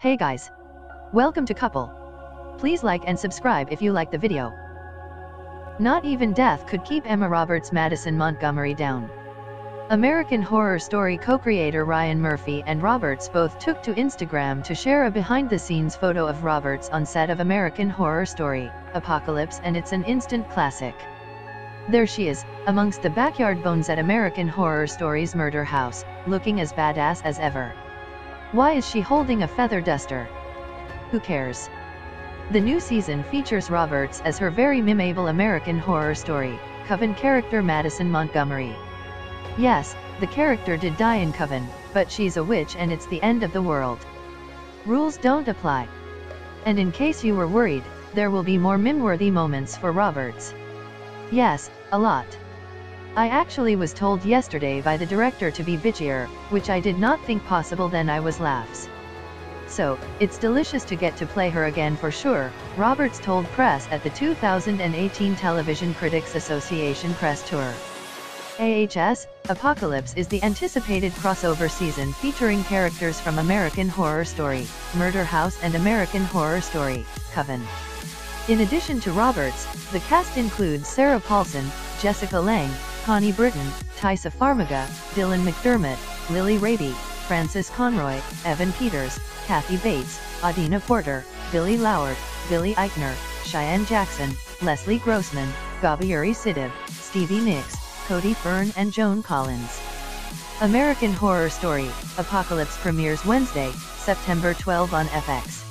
Hey guys. Welcome to Cupple. Please like and subscribe if you like the video. Not even death could keep Emma Roberts Madison Montgomery down. American Horror Story co-creator Ryan Murphy and Roberts both took to Instagram to share a behind-the-scenes photo of Roberts on set of American Horror Story, Apocalypse and it's an instant classic. There she is, amongst the backyard bones at American Horror Story's murder house, looking as badass as ever. Why is she holding a feather duster? Who cares? The new season features Roberts as her very memeable American Horror Story, Coven character Madison Montgomery. Yes, the character did die in Coven, but she's a witch and it's the end of the world. Rules don't apply. And in case you were worried, there will be more meme-worthy moments for Roberts. Yes, a lot. I actually was told yesterday by the director to be bitchier, which I did not think possible then I was laughs. So, it's delicious to get to play her again for sure, Roberts told press at the 2018 Television Critics Association press tour. AHS, Apocalypse is the anticipated crossover season featuring characters from American Horror Story, Murder House and American Horror Story, Coven. In addition to Roberts, the cast includes Sarah Paulson, Jessica Lange, Connie Britton, Taissa Farmiga, Dylan McDermott, Lily Rabe, Frances Conroy, Evan Peters, Kathy Bates, Adina Porter, Billie Lourd, Billy Eichner, Cheyenne Jackson, Leslie Grossman, Gabourey Sidibe, Stevie Nicks, Cody Fern and Joan Collins. American Horror Story, Apocalypse premieres Wednesday, September 12 on FX.